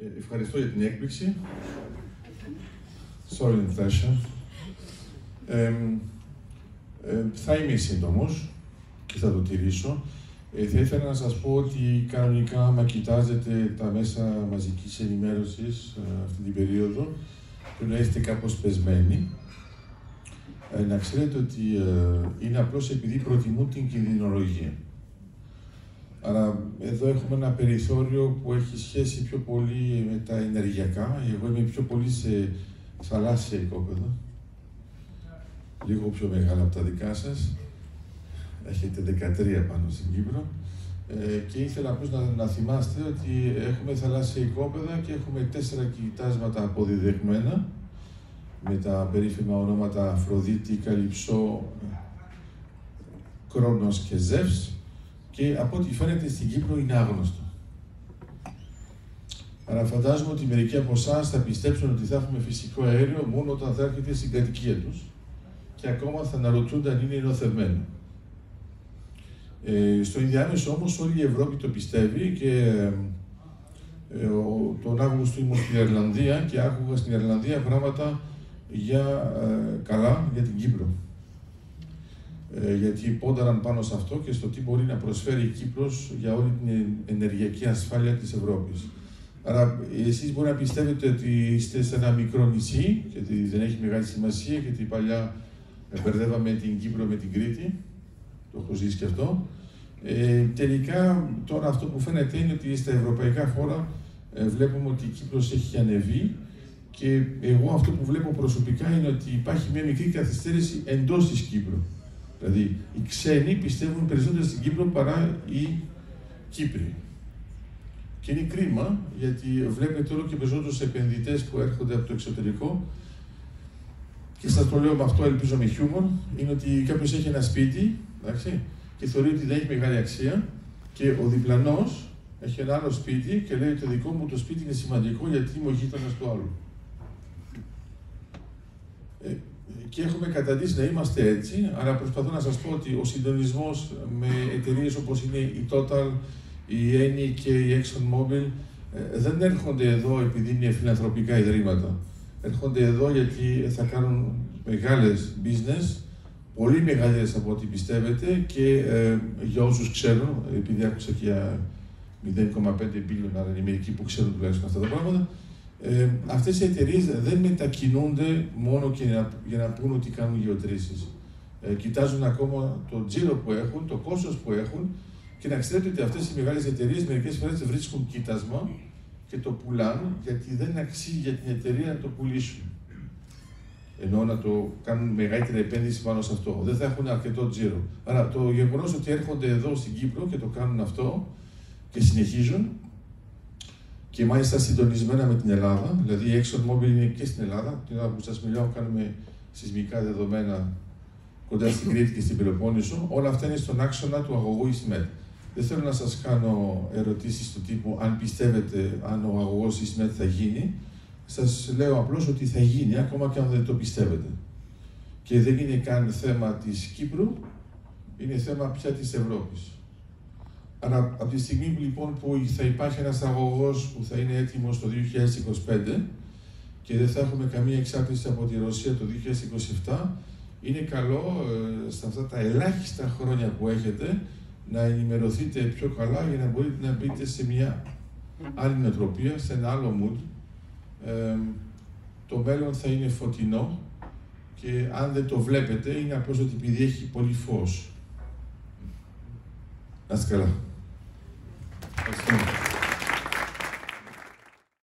Ε, ευχαριστώ για την έκπληξη. Sorry and pleasure. Ε, θα είμαι σύντομος και θα το τηρήσω. Ε, θα ήθελα να σας πω ότι κανονικά, άμα κοιτάζετε τα μέσα μαζικής ενημέρωσης ε, αυτή την περίοδο, πρέπει να είστε κάπως πεσμένοι. Ε, να ξέρετε ότι είναι απλώς επειδή προτιμούν την κινδυνολογία. Άρα εδώ έχουμε ένα περιθώριο που έχει σχέση πιο πολύ με τα ενεργειακά. Εγώ είμαι πιο πολύ σε θαλάσσια οικόπεδα. Λίγο πιο μεγάλα από τα δικά σας. Έχετε 13 πάνω στην Κύπρο. Ε, και ήθελα απλώς να, να θυμάστε ότι έχουμε θαλάσσια οικόπεδα και έχουμε τέσσερα κοιτάσματα αποδιδεγμένα με τα περίφημα ονόματα Αφροδίτη, Καλυψό, Κρόνος και Ζεύς και από ό,τι φαίνεται στην Κύπρο είναι άγνωστο. Αλλά φαντάζομαι ότι μερικοί από εσάς θα πιστέψουν ότι θα έχουμε φυσικό αέριο μόνο όταν θα έρχεται στην κατοικία τους και ακόμα θα αναρωτούνται αν είναι ενωθευμένο. Ε, στο ενδιάμεσο όμως όλη η Ευρώπη το πιστεύει και ε, ο, τον Αύγουστο ήμουν στην Ιρλανδία και άκουγα στην Ιρλανδία πράγματα για ε, καλά για την Κύπρο. Ε, γιατί πόνταραν πάνω σε αυτό και στο τι μπορεί να προσφέρει η Κύπρος για όλη την ενεργειακή ασφάλεια της Ευρώπης. Άρα εσείς μπορεί να πιστεύετε ότι είστε σε ένα μικρό νησί και ότι δεν έχει μεγάλη σημασία γιατί παλιά μπερδεύαμε την Κύπρο με την Κρήτη, το έχω ζήσει και αυτό. Ε, τελικά τώρα αυτό που φαίνεται είναι ότι στα ευρωπαϊκά φόρα ε, βλέπουμε ότι η Κύπρος έχει ανεβεί και εγώ αυτό που βλέπω προσωπικά είναι ότι υπάρχει μια μικρή καθυστέρηση εντός της Κύπρου. Δηλαδή, οι ξένοι πιστεύουν περισσότερο στην Κύπρο παρά οι Κύπροι. Και είναι κρίμα, γιατί βλέπετε όλο και περισσότερους επενδυτές που έρχονται από το εξωτερικό. Και σας το λέω με αυτό, ελπίζω με χιούμορ, είναι ότι κάποιος έχει ένα σπίτι εντάξει, και θεωρεί ότι δεν έχει μεγάλη αξία και ο διπλανός έχει ένα άλλο σπίτι και λέει ότι το δικό μου το σπίτι είναι σημαντικό γιατί είμαι ο γείτονα του άλλου. Ε, και έχουμε καταντήσει να είμαστε έτσι, αλλά προσπαθώ να σας πω ότι ο συντονισμός με εταιρείες όπως είναι η Total, η Eni και η ExxonMobil ε, δεν έρχονται εδώ επειδή είναι φιλανθρωπικά ιδρύματα. Έρχονται εδώ γιατί θα κάνουν μεγάλες business, πολύ μεγαλύτερες από ό,τι πιστεύετε και ε, για όσους ξέρουν, επειδή άκουσα και για 0,5 billion, άρα είναι μερικοί που ξέρουν τουλάχιστον αυτά τα πράγματα, ε, αυτές οι εταιρείες δεν μετακινούνται μόνο και για, για να πούν ότι κάνουν γεωτρήσεις. Ε, κοιτάζουν ακόμα το τζίρο που έχουν, το κόστος που έχουν και να ξέρετε ότι αυτές οι μεγάλες εταιρείες μερικές φορές βρίσκουν κοίτασμα και το πουλάνε γιατί δεν αξίζει για την εταιρεία να το πουλήσουν. Ενώ να το κάνουν μεγαλύτερη επένδυση πάνω σε αυτό. Δεν θα έχουν αρκετό τζίρο. Άρα το γεγονός ότι έρχονται εδώ στην Κύπρο και το κάνουν αυτό και συνεχίζουν και μάλιστα συντονισμένα με την Ελλάδα. Δηλαδή η ExxonMobil είναι και στην Ελλάδα. Την ώρα που σας μιλάω, κάνουμε σεισμικά δεδομένα κοντά στην Κρήτη και στην Πελοπόννησο. Όλα αυτά είναι στον άξονα του αγωγού Ισμέτ. Δεν θέλω να σας κάνω ερωτήσεις του τύπου αν πιστεύετε αν ο αγωγός Ισμέτ θα γίνει. Σας λέω απλώς ότι θα γίνει, ακόμα και αν δεν το πιστεύετε. Και δεν είναι καν θέμα της Κύπρου, είναι θέμα πια της Ευρώπης. Άρα, από τη στιγμή λοιπόν που θα υπάρχει ένας αγωγός που θα είναι έτοιμος το 2025 και δεν θα έχουμε καμία εξάρτηση από τη Ρωσία το 2027, είναι καλό ε, σε αυτά τα ελάχιστα χρόνια που έχετε να ενημερωθείτε πιο καλά για να μπορείτε να μπείτε σε μια άλλη νοοτροπία, σε ένα άλλο mood. Ε, το μέλλον θα είναι φωτεινό και αν δεν το βλέπετε είναι απλώς ότι επειδή έχει πολύ φως. Να είστε καλά. Thanks,